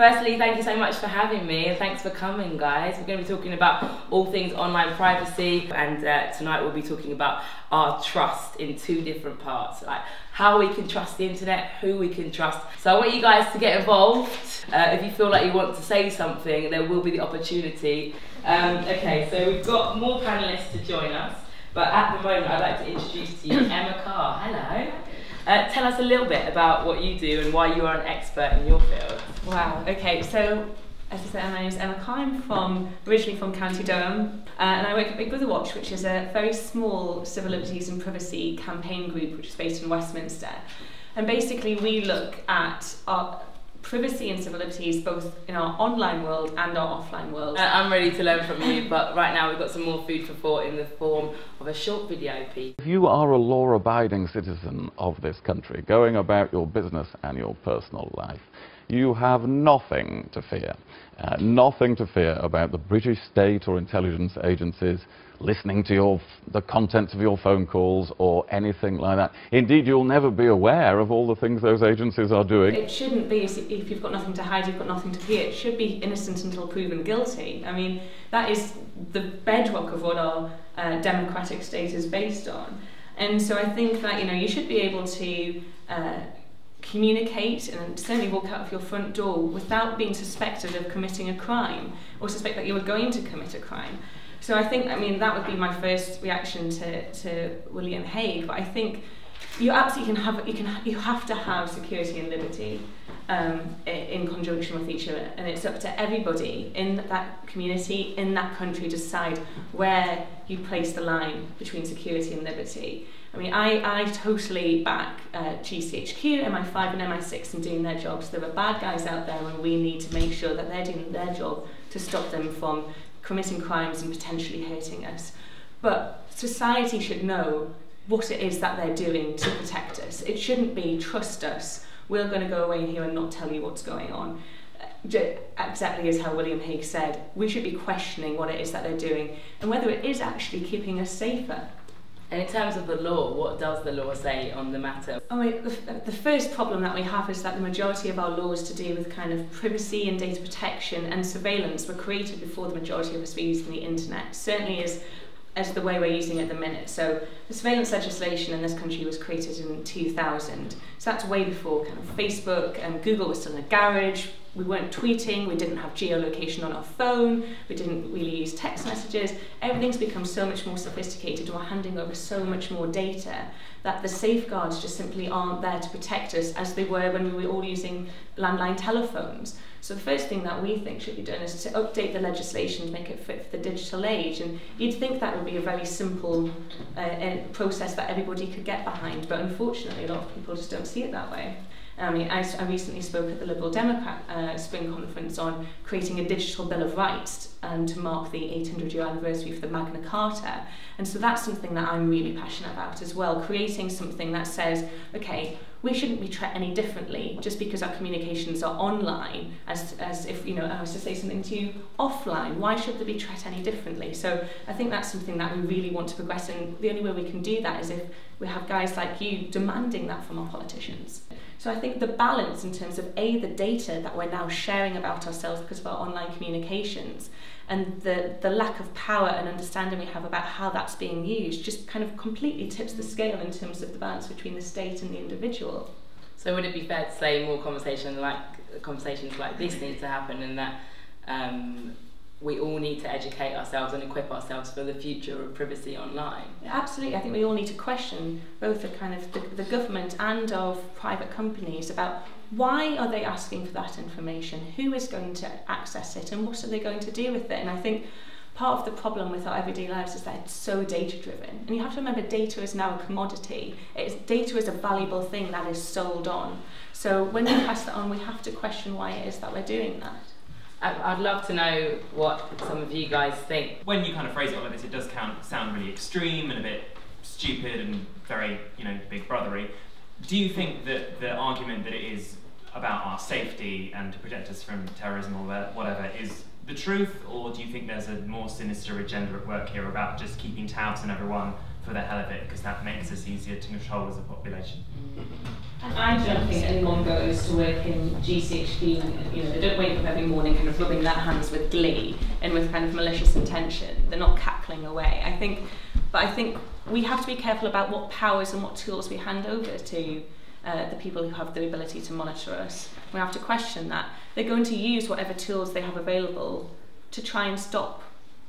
firstly, thank you so much for having me and thanks for coming, guys. We're going to be talking about all things online privacy, and uh, tonight we'll be talking about our trust in two different parts like how we can trust the internet, who we can trust. So I want you guys to get involved. Uh, if you feel like you want to say something, there will be the opportunity. Um, okay, so we've got more panelists to join us, but at the moment I'd like to introduce to you Emma Carr. Hello. Uh, tell us a little bit about what you do and why you are an expert in your field. Wow, okay, so as I said, my name is Emma Carr. I'm from, originally from County Durham, uh, and I work at Big Brother Watch, which is a very small civil liberties and privacy campaign group which is based in Westminster. And basically, we look at our privacy and civil liberties both in our online world and our offline world. Uh, I'm ready to learn from you, but right now we've got some more food for thought in the form of a short video piece. If you are a law-abiding citizen of this country, going about your business and your personal life, you have nothing to fear. Uh, nothing to fear about the British state or intelligence agencies listening to your, the contents of your phone calls or anything like that. Indeed, you'll never be aware of all the things those agencies are doing. It shouldn't be, if you've got nothing to hide, you've got nothing to fear. It should be innocent until proven guilty. I mean, that is the bedrock of what our uh, democratic state is based on. And so I think that, you know, you should be able to uh, communicate and certainly walk out of your front door without being suspected of committing a crime or suspect that you were going to commit a crime. So I think, I mean, that would be my first reaction to, to William Hague, but I think you absolutely can have, you, can, you have to have security and liberty um, in conjunction with each other. And it's up to everybody in that community, in that country, to decide where you place the line between security and liberty. I mean, I, I totally back uh, GCHQ, MI5 and MI6 in doing their jobs. There are bad guys out there and we need to make sure that they're doing their job to stop them from committing crimes and potentially hurting us. But society should know what it is that they're doing to protect us. It shouldn't be trust us we're going to go away here and not tell you what's going on. Exactly as how William Hague said, we should be questioning what it is that they're doing and whether it is actually keeping us safer. And in terms of the law, what does the law say on the matter? I mean, the, the first problem that we have is that the majority of our laws to do with kind of privacy and data protection and surveillance were created before the majority of us were using the internet. Certainly is as the way we're using it at the minute. So the surveillance legislation in this country was created in 2000. So that's way before kind of Facebook and Google was still in a garage, We weren't tweeting, we didn't have geolocation on our phone, we didn't really use text messages. Everything's become so much more sophisticated, we're handing over so much more data that the safeguards just simply aren't there to protect us as they were when we were all using landline telephones. So the first thing that we think should be done is to update the legislation to make it fit for the digital age. And you'd think that would be a very simple uh, process that everybody could get behind, but unfortunately a lot of people just don't see it that way. I mean, I, I recently spoke at the Liberal Democrat uh, Spring Conference on creating a digital Bill of Rights um, to mark the 800-year anniversary for the Magna Carta. And so that's something that I'm really passionate about as well, creating something that says, okay, we shouldn't be treated any differently just because our communications are online as, as if, you know, I was to say something to you offline. Why should they be treated any differently? So I think that's something that we really want to progress and the only way we can do that is if we have guys like you demanding that from our politicians. So I think the balance in terms of A, the data that we're now sharing about ourselves because of our online communications, and the, the lack of power and understanding we have about how that's being used just kind of completely tips the scale in terms of the balance between the state and the individual. So would it be fair to say more conversation like conversations like this need to happen and that um, we all need to educate ourselves and equip ourselves for the future of privacy online. Absolutely, I think we all need to question both the kind of the, the government and of private companies about why are they asking for that information, who is going to access it, and what are they going to do with it. And I think part of the problem with our everyday lives is that it's so data driven. And you have to remember data is now a commodity. It's, data is a valuable thing that is sold on. So when we pass that on, we have to question why it is that we're doing that. I'd love to know what some of you guys think. When you kind of phrase it like this, it does count, sound really extreme and a bit stupid and very, you know, big brothery. Do you think that the argument that it is about our safety and to protect us from terrorism or whatever is the truth, or do you think there's a more sinister agenda at work here about just keeping tabs on everyone for the hell of it because that makes us easier to control as a population? I I don't think anyone goes to work in GCHQ, you know, they don't wake up every morning kind of rubbing their hands with glee and with kind of malicious intention. They're not cackling away. I think, but I think we have to be careful about what powers and what tools we hand over to uh, the people who have the ability to monitor us. We have to question that. They're going to use whatever tools they have available to try and stop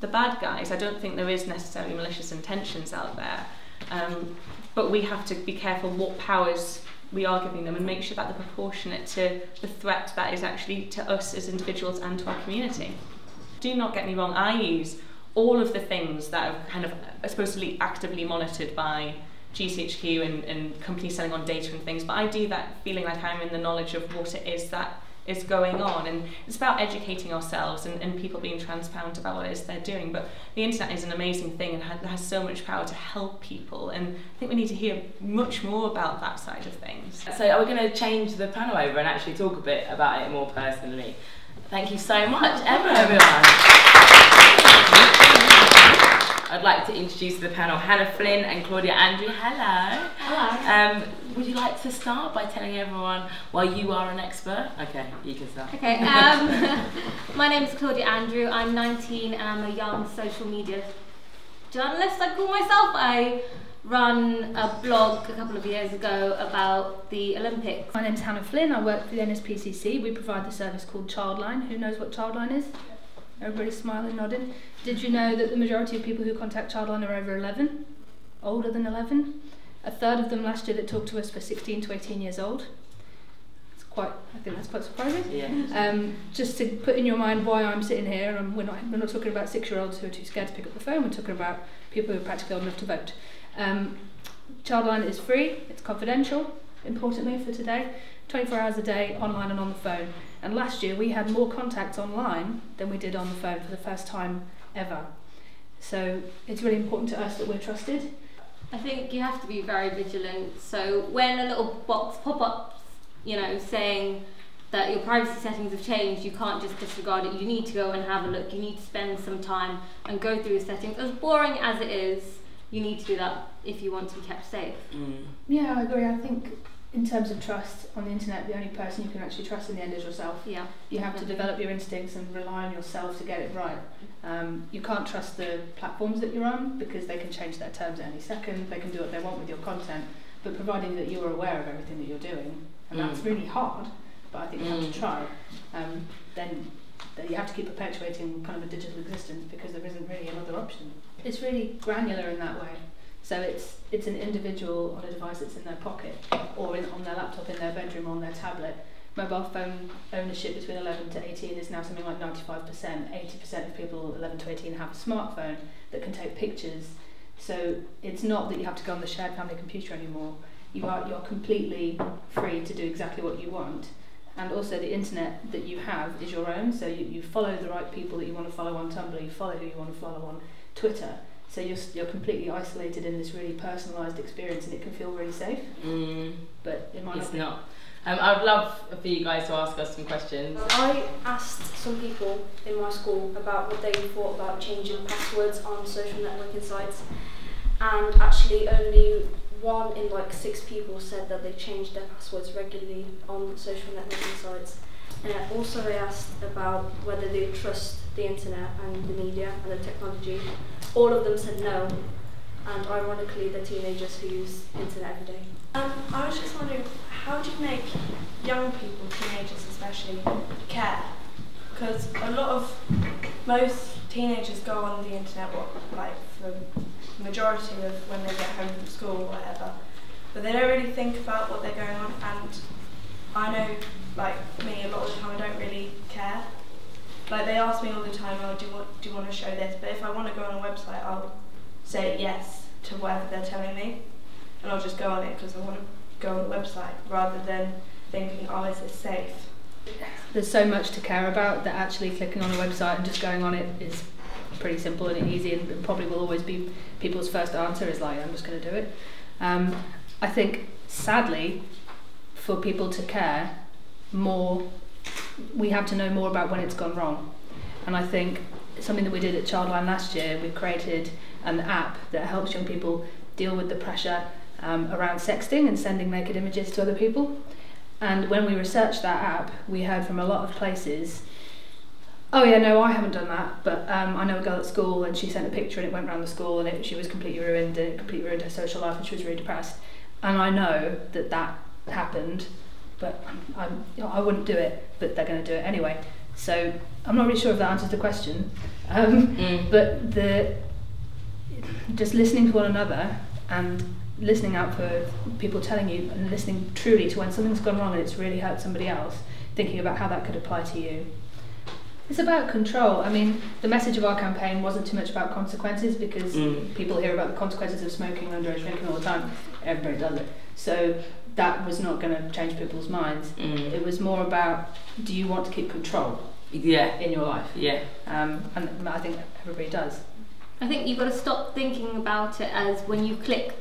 the bad guys. I don't think there is necessarily malicious intentions out there. Um, but we have to be careful what powers we are giving them and make sure that they're proportionate to the threat that is actually to us as individuals and to our community. Do not get me wrong, I use all of the things that are kind of supposedly actively monitored by GCHQ and, and companies selling on data and things, but I do that feeling like I'm in the knowledge of what it is that is going on and it's about educating ourselves and, and people being transparent about what it is they're doing but the internet is an amazing thing and ha has so much power to help people and I think we need to hear much more about that side of things. So are we going to change the panel over and actually talk a bit about it more personally? Thank you so much Emma everyone. I'd like to introduce the panel Hannah Flynn and Claudia Andrew. Hello. Hello. Um, would you like to start by telling everyone why you are an expert? Okay, you can start. Okay, um, my name is Claudia Andrew. I'm 19 and I'm a young social media journalist, I call myself. I run a blog a couple of years ago about the Olympics. My name is Hannah Flynn. I work for the NSPCC. We provide the service called Childline. Who knows what Childline is? Everybody smiling, nodding. Did you know that the majority of people who contact Childline are over 11? Older than 11? A third of them last year that talked to us were 16 to 18 years old. It's quite, I think that's quite surprising. Yeah. Um, just to put in your mind why I'm sitting here, and we're not, we're not talking about six-year-olds who are too scared to pick up the phone, we're talking about people who are practically old enough to vote. Um, Childline is free, it's confidential, importantly for today, 24 hours a day, online and on the phone. And last year we had more contacts online than we did on the phone for the first time ever. So it's really important to us that we're trusted. I think you have to be very vigilant. So when a little box pop up, you know, saying that your privacy settings have changed, you can't just disregard it. You need to go and have a look. You need to spend some time and go through the settings. As boring as it is, you need to do that if you want to be kept safe. Mm. Yeah, I agree. I think in terms of trust on the internet, the only person you can actually trust in the end is yourself. Yeah. You have to develop your instincts and rely on yourself to get it right. Um, you can't trust the platforms that you're on because they can change their terms at any second. They can do what they want with your content, but providing that you are aware of everything that you're doing, and that's Mm. really hard, but I think you have Mm. to try. Um, then you have to keep perpetuating kind of a digital existence because there isn't really another option. It's really granular in that way. So it's it's an individual on a device that's in their pocket or in, on their laptop in their bedroom or on their tablet. Mobile phone ownership between 11 to 18 is now something like 95%. 80% of people 11 to 18 have a smartphone that can take pictures. So it's not that you have to go on the shared family computer anymore. You are you're completely free to do exactly what you want. And also the internet that you have is your own. So you, you follow the right people that you want to follow on Tumblr. You follow who you want to follow on Twitter. So you're, you're completely isolated in this really personalised experience and it can feel really safe, Mm. but it might It's not be. not. Um, I'd love for you guys to ask us some questions. I asked some people in my school about what they thought about changing passwords on social networking sites, and actually only one in like six people said that they changed their passwords regularly on social networking sites. And I also asked about whether they trust the internet and the media and the technology. All of them said no, and ironically, they're teenagers who use internet every day. Um, I was just wondering, how do you make young people, teenagers especially, care? Because a lot of most teenagers go on the internet, what like for the majority of when they get home from school or whatever, but they don't really think about what they're going on. And I know, like me, a lot of the time I don't really care. Like they ask me all the time, "Oh, do you want do you want to show this?" But if I want to go on a website, I'll say yes to whatever they're telling me and I'll just go on it because I want to go on the website rather than thinking, oh, is this safe? There's so much to care about that actually clicking on a website and just going on it is pretty simple and easy and probably will always be people's first answer is like I'm just going to do it. Um, I think sadly for people to care more we have to know more about when it's gone wrong and I think something that we did at Childline last year we created an app that helps young people deal with the pressure um, around sexting and sending naked images to other people. And when we researched that app, we heard from a lot of places, oh yeah, no, I haven't done that, but um, I know a girl at school and she sent a picture and it went around the school and it, she was completely ruined and it completely ruined her social life and she was really depressed. And I know that that happened, but I'm, I'm, I wouldn't do it, but they're going to do it anyway. So I'm not really sure if that answers the question, um, Mm. but the just listening to one another and listening out for people telling you and listening truly to when something's gone wrong and it's really hurt somebody else, thinking about how that could apply to you. It's about control. I mean, the message of our campaign wasn't too much about consequences because Mm. people hear about the consequences of smoking and underage drinking all the time. Everybody does it. So that was not going to change people's minds. Mm. It was more about do you want to keep control Yeah, in your life? yeah. Um, and I think everybody does. I think you've got to stop thinking about it as when you click,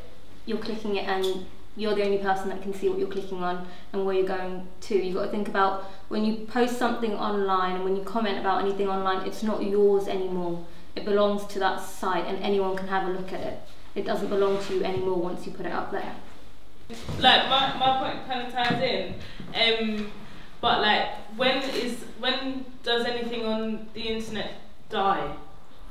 you're clicking it and you're the only person that can see what you're clicking on and where you're going to. You've got to think about when you post something online and when you comment about anything online, it's not yours anymore. It belongs to that site and anyone can have a look at it. It doesn't belong to you anymore once you put it up there. like my, my point kind of ties in um but like when is when does anything on the internet die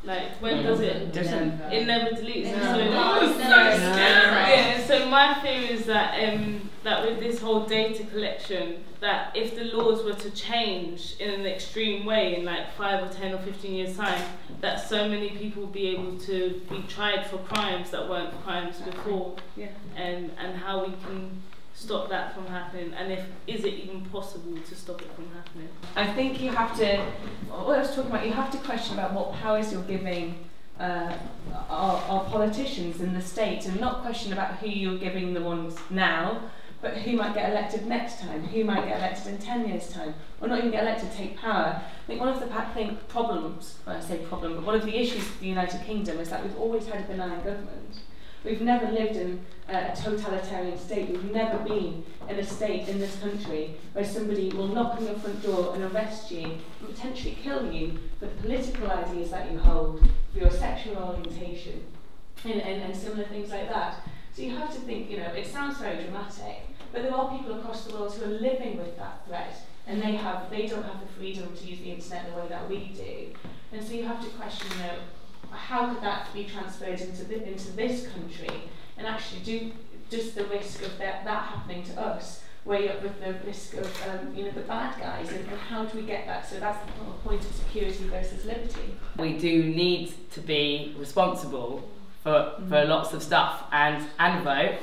like when does it Doesn't. it never deletes It so, never so, dies, never yeah so my fear is that um that with this whole data collection that if the laws were to change in an extreme way in like five or ten or fifteen years time that so many people would be able to be tried for crimes that weren't crimes before. Yeah. and and how we can stop that from happening and if is it even possible to stop it from happening I think you have to, what I was talking about, you have to question about what powers you're giving uh, our, our politicians in the state and not question about who you're giving the ones now, but who might get elected next time, who might get elected in 10 years' time, or not even get elected, take power. I think one of the think problems, I say problem, but one of the issues with the United Kingdom is that we've always had a benign government. We've never lived in a, totalitarian state. We've never been in a state in this country where somebody will knock on your front door and arrest you and potentially kill you for the political ideas that you hold, for your sexual orientation, and, and, and similar things like that. So you have to think, you know, it sounds very dramatic, but there are people across the world who are living with that threat and they have they don't have the freedom to use the internet the way that we do. And so you have to question, you know, how could that be transferred into the, into this country? And actually do just the risk of that, that happening to us weigh up with the risk of um, you know the bad guys and, and how do we get that? So that's the whole point of security versus liberty. We do need to be responsible for, for lots of stuff and, and vote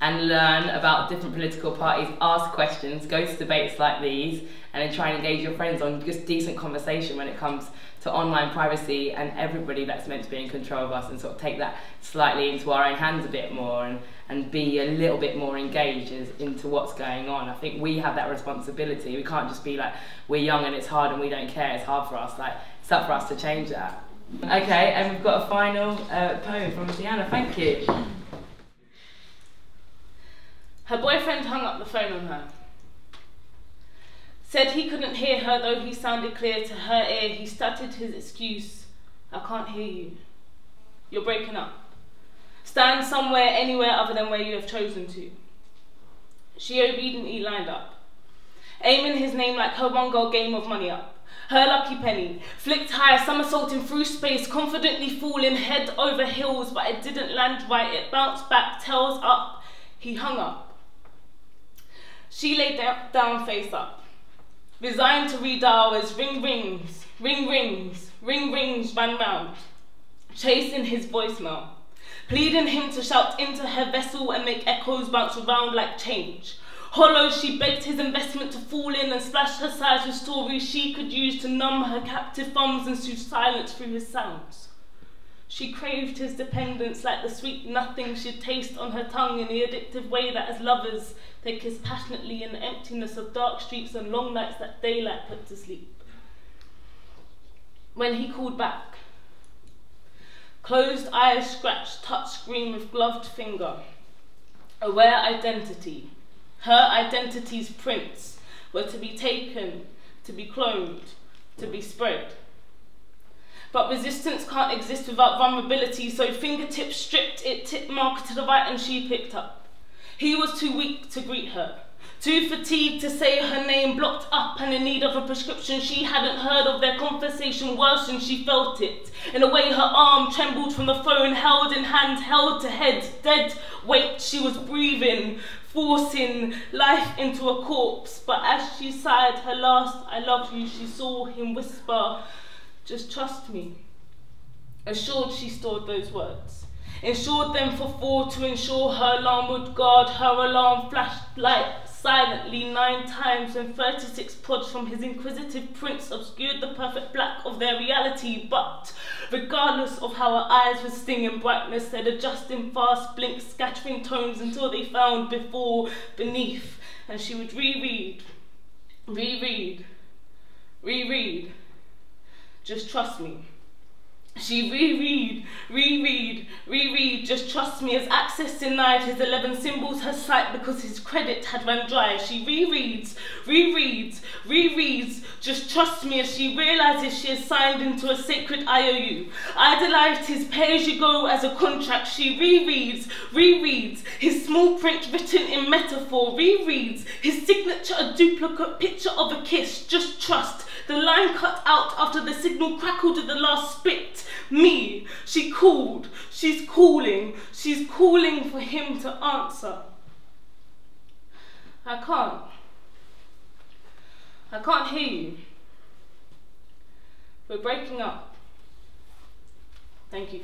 and learn about different political parties, ask questions, go to debates like these, and then try and engage your friends on just decent conversation when it comes to online privacy and everybody that's meant to be in control of us and sort of take that slightly into our own hands a bit more and, and be a little bit more engaged as, into what's going on. I think we have that responsibility. We can't just be like, we're young and it's hard and we don't care, it's hard for us. Like, it's up for us to change that. Okay, and we've got a final uh, poem from Deanna. Thank you. Her boyfriend hung up the phone on her. Said he couldn't hear her, though he sounded clear to her ear. He stuttered his excuse. I can't hear you. You're breaking up. Stand somewhere, anywhere other than where you have chosen to. She obediently lined up, aiming his name like her one goal game of money up. Her lucky penny flicked high, somersaulting through space, confidently falling head over heels, but it didn't land right. It bounced back, tails up. He hung up. She lay down face up, resigned to redial as ring rings, ring rings, ring rings ran round, chasing his voicemail, pleading him to shout into her vessel and make echoes bounce around like change. Hollow, she begged his investment to fall in and splash her sides with stories she could use to numb her captive thumbs and soothe silence through his sounds. She craved his dependence like the sweet nothing she'd taste on her tongue in the addictive way that as lovers they kiss passionately in the emptiness of dark streets and long nights that daylight put to sleep. When he called back, closed eyes scratched touch screen with gloved finger, aware identity, her identity's prints were to be taken, to be cloned, to be spread. But resistance can't exist without vulnerability, so fingertips stripped it tip marker to the right and she picked up. He was too weak to greet her. Too fatigued to say her name, blocked up and in need of a prescription. She hadn't heard of their conversation worse than she felt it. In a way, her arm trembled from the phone, held in hand, held to head, dead weight. She was breathing, forcing life into a corpse. But as she sighed her last, I love you, she saw him whisper, just trust me. Assured she stored those words. Ensured them for four to ensure her alarm would guard. Her alarm flashed light silently nine times when 36 prods from his inquisitive prince obscured the perfect black of their reality. But regardless of how her eyes would sting in brightness, they'd adjust in fast blinks, scattering tones until they found before, beneath, and she would reread, reread, reread. Just trust me. She reread, reread, reread, just trust me, as access denied his 11 symbols her sight because his credit had run dry. She rereads, rereads, rereads, just trust me as she realizes she has signed into a sacred IOU. Idolized his pay-as-you-go as a contract. She rereads, rereads, his small print written in metaphor, rereads, his signature a duplicate picture of a kiss, just trust. The line cut out after the signal crackled at the last spit. Me, she called, she's calling, she's calling for him to answer. I can't. I can't hear you. We're breaking up. Thank you.